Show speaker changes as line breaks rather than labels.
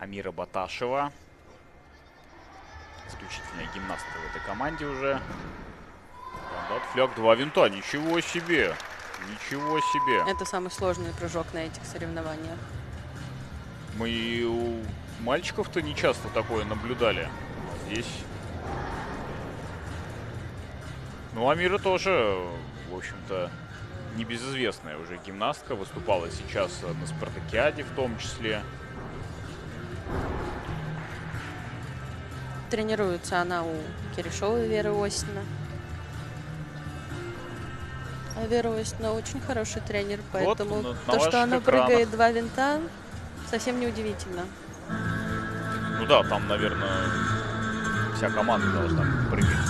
Амира Баташева. Исключительная гимнастка в этой команде уже. Бандат фляг, два винта. Ничего себе! Ничего себе!
Это самый сложный прыжок на этих соревнованиях.
Мы у мальчиков-то не часто такое наблюдали. Здесь... Ну, Амира тоже, в общем-то, небезызвестная уже гимнастка. Выступала сейчас на спартакиаде в том числе.
Тренируется она у Киришовой Веры Осина. А Вера Осина очень хороший тренер, поэтому
на
то, что она
экранах.
прыгает два винта, совсем не удивительно.
Ну да, там, наверное, вся команда должна прыгать